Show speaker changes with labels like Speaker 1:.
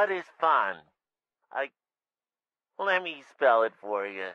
Speaker 1: What is fun? I. Let me spell it for you.